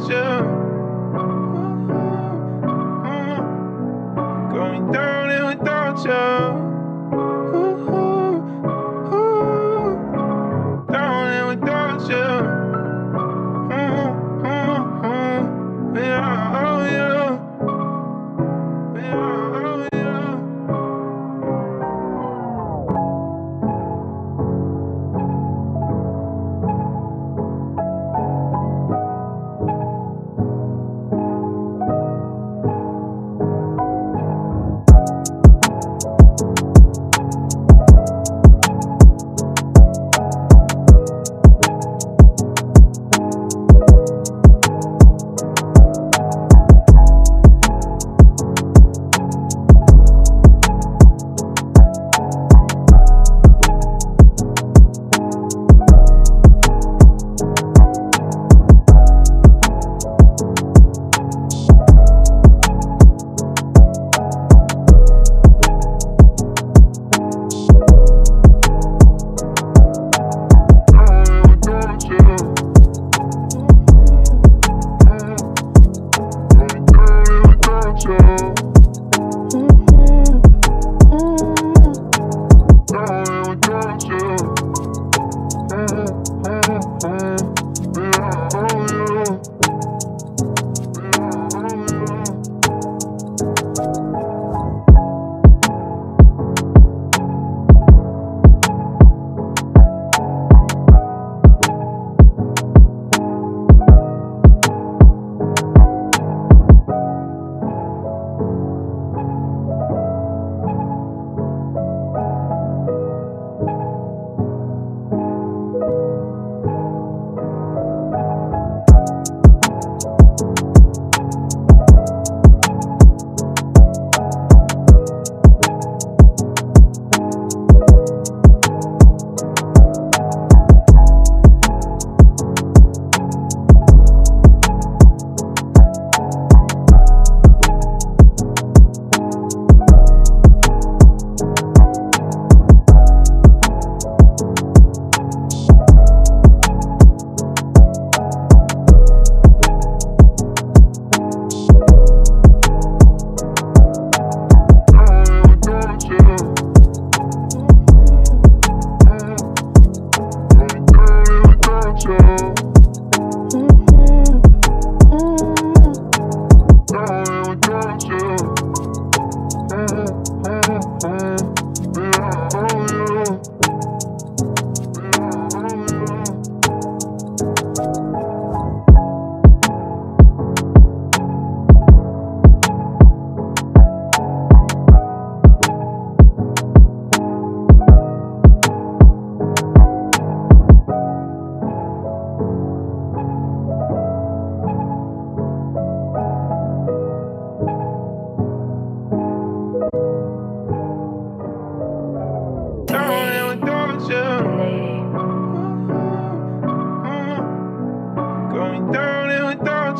Mm-hmm. Mm-hmm. Without you. Going down and without you.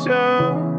future.